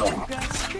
Let's go.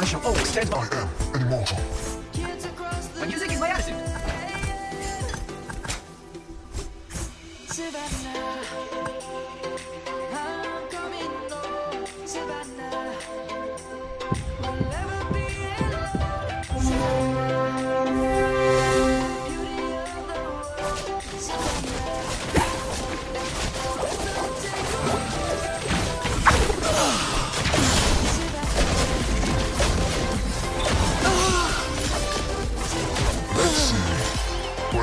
I shall always oh, stand by. I am an immortal. My music is my attitude.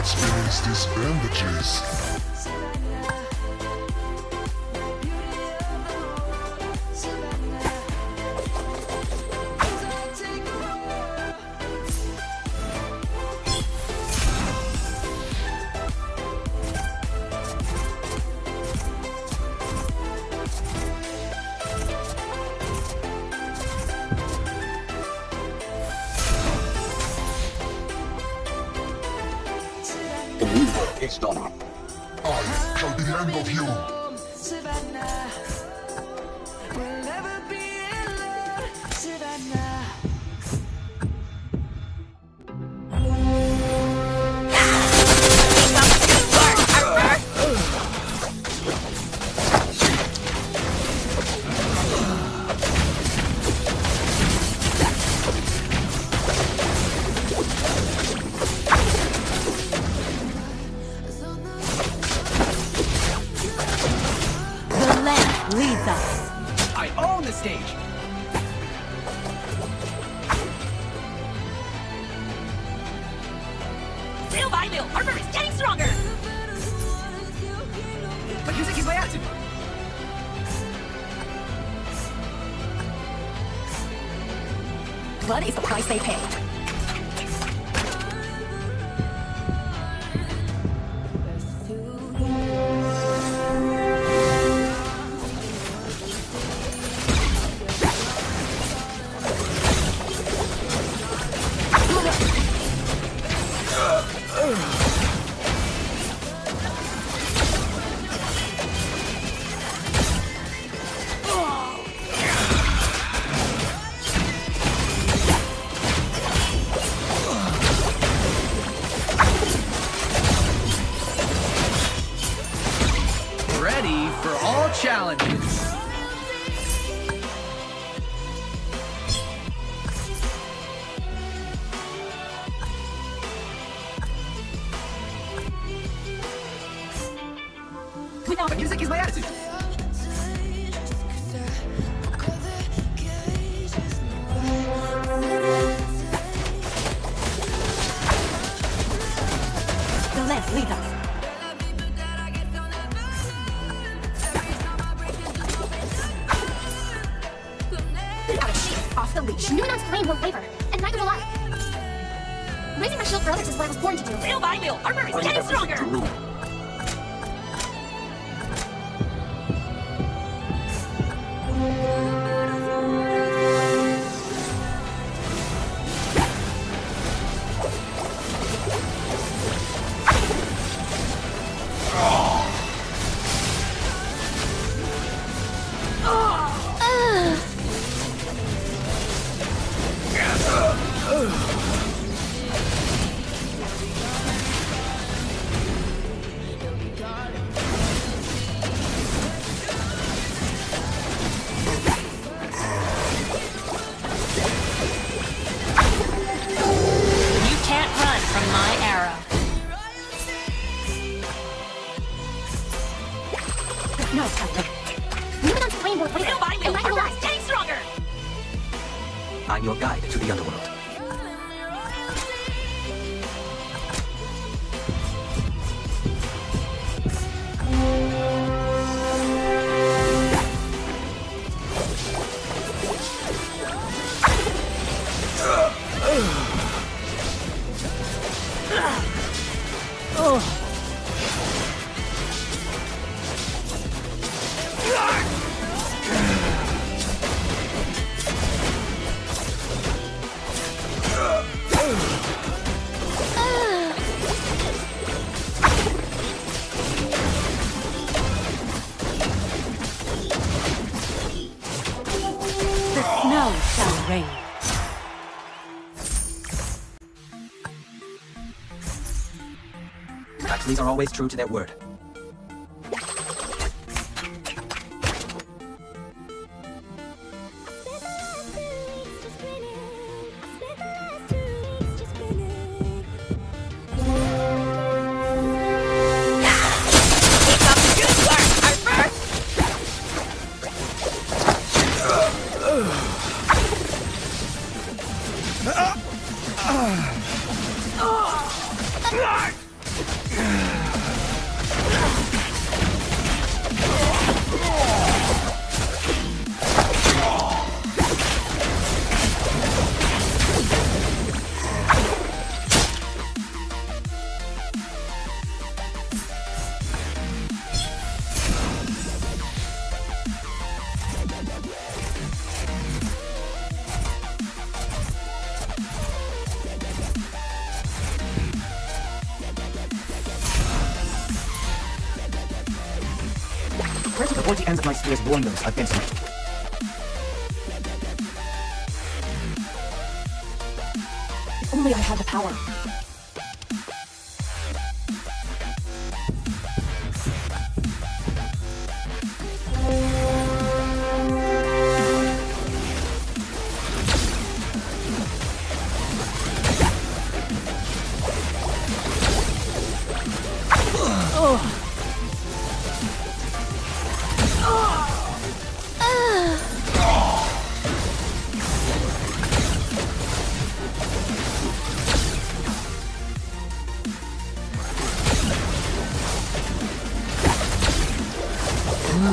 experience these bandages. stop. I shall be the end of you. Язык из боярцы! No, Numenon's flame won't waver, Little by and little, neither will I. is getting stronger. I'm your guide to the underworld. Are always true to their word. Keep up the those against? If only I had the power. Hear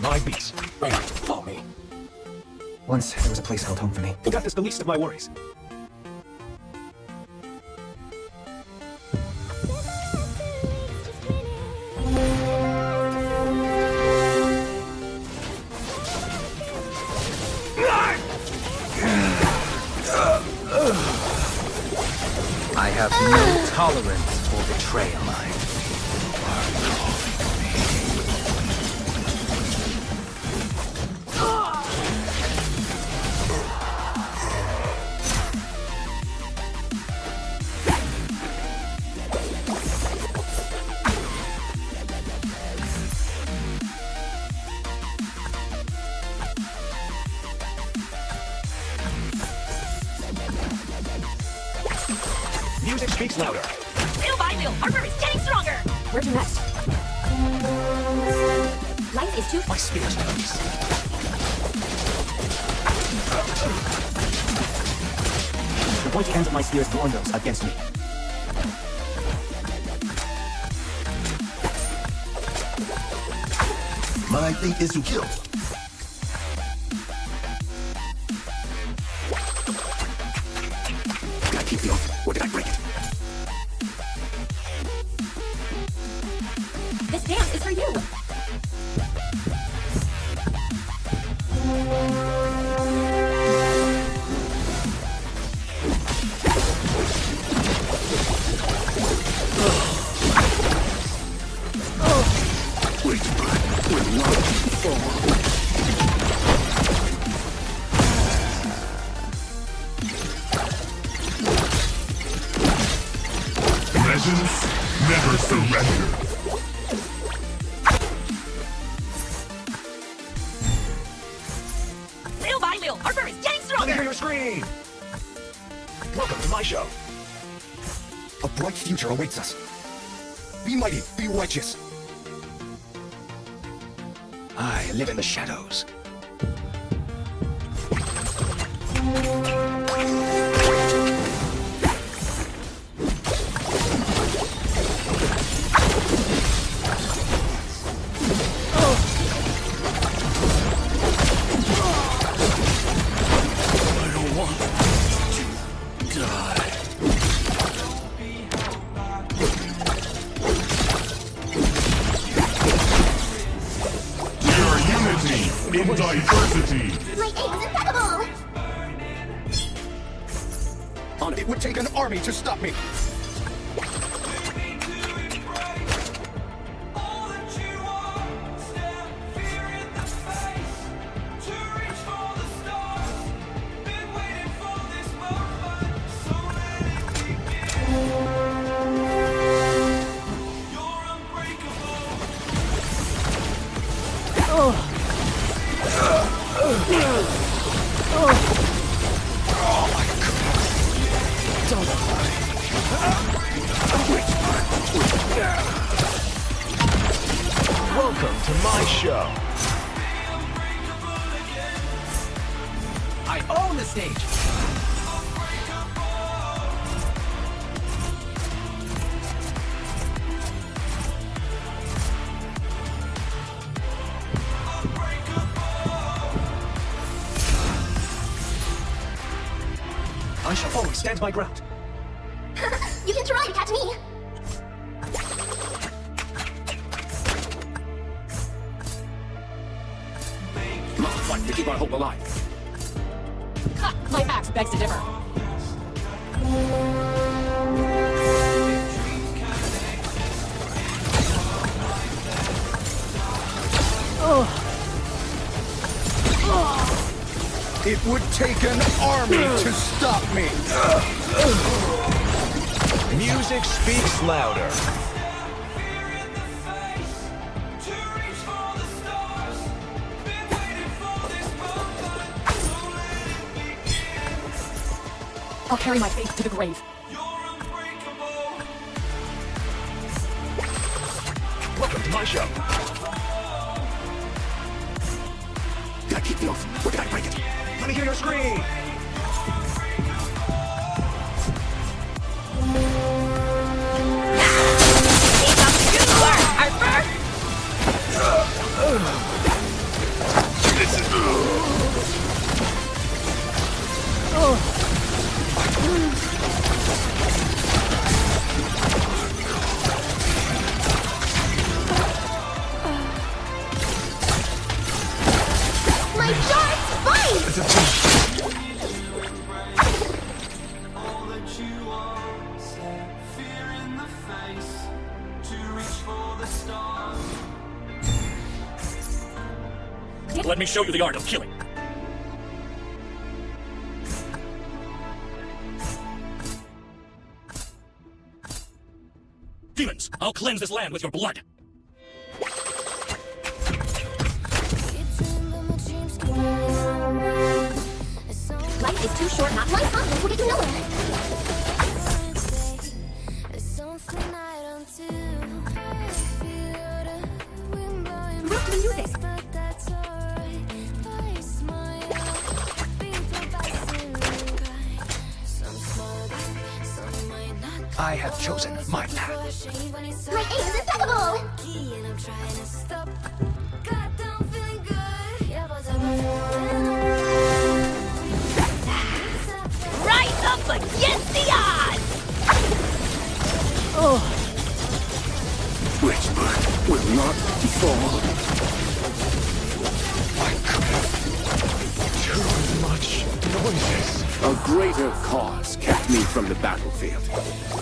my beats. Right, follow me. Once there was a place called home for me. That is the least of my worries. louder. Wheel by wheel, Harper is getting stronger. Where to next? Life is too. My spear. is nice. The pointy ends of my spear's thorn those against me. My thing is to kill. Legends never surrender. Little by little, Harper is getting Let me stronger. hear your scream! Welcome to my show. A bright future awaits us. Be mighty, be righteous. I live in the shadows. Army to stop me. Oh. Welcome to my show. I own the stage. I shall always stand my ground. To keep our hope alive. Ha! My axe begs to differ. It would take an army to stop me. Music speaks louder. I'll carry my faith to the grave. You're unbreakable. Welcome to my show. Did I keep the oath, or did I break it? Let me hear your scream. My Let me show you the art of killing. Demons, I'll cleanse this land with your blood. I have chosen my path. My aim is impeccable! Rise up against the odds! Oh. Richburg will not fall. I could have too much noises. A greater cause kept me from the battlefield.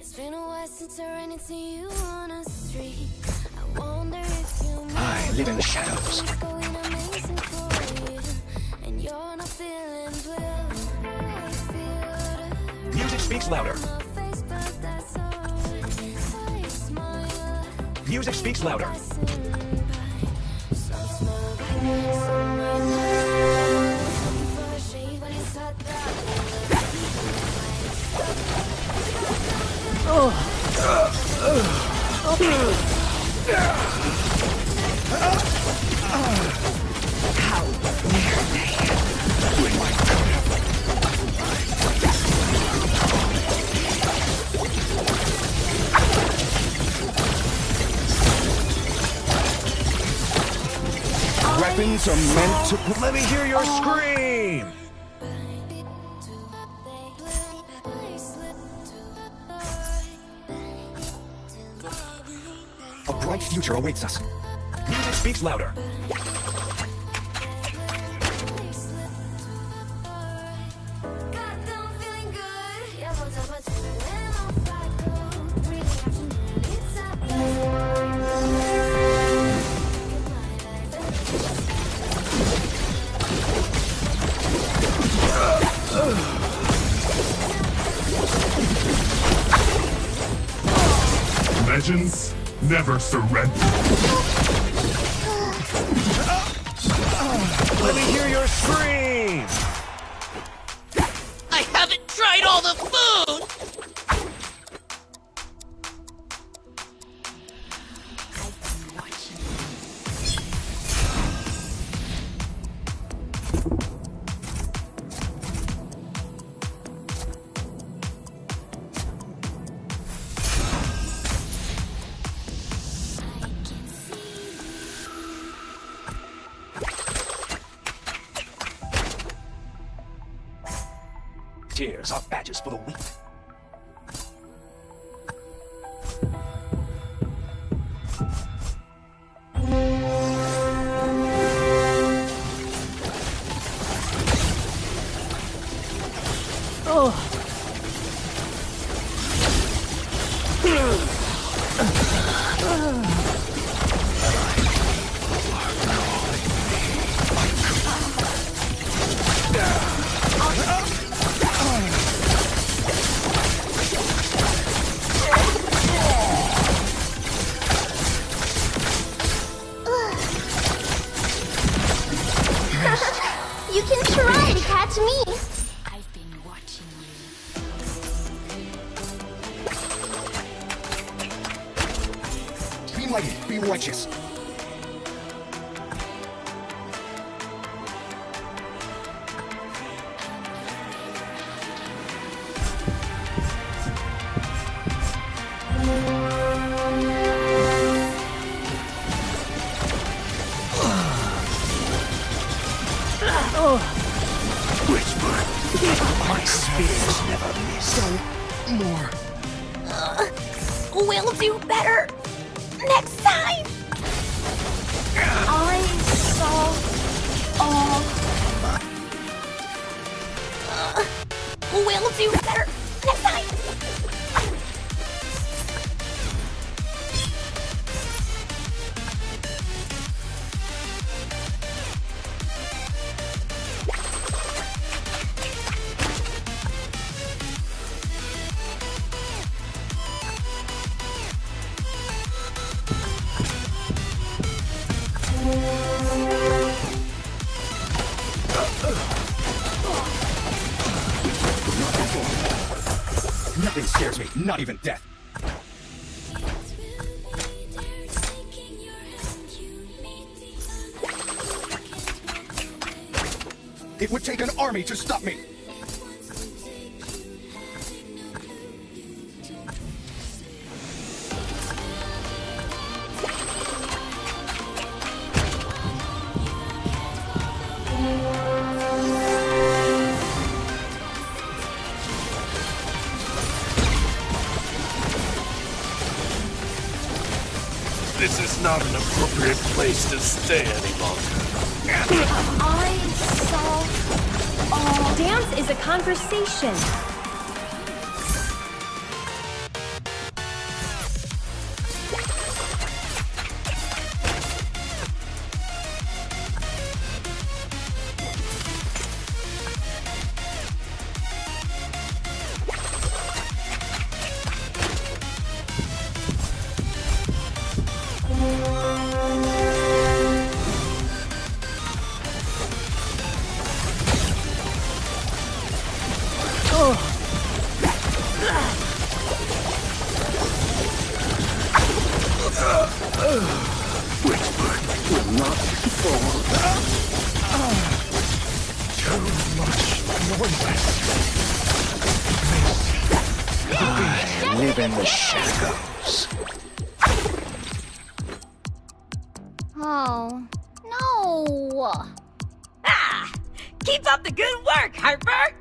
It's been a while since I ran into you on a street. I wonder if you I live in the shadows. It's going amazing for you, and you're not feeling blue. I feel Music speaks louder. the face, but that's alright. I smile. Music speaks louder. Weapons are meant to Let me hear your scream! Awaits us. Music speaks louder. Legends never surrender. Let me hear your scream! Tears are badges for the weak. Never miss. We'll do better next time. I saw all. We'll do better next time. Nothing scares me, not even death. It would take an army to stop me. Place to stay any longer. I saw all. Dance is a conversation. Will not fall. Too much noise. I live in the shadows. Oh, no. Ah! Keep up the good work, Harper!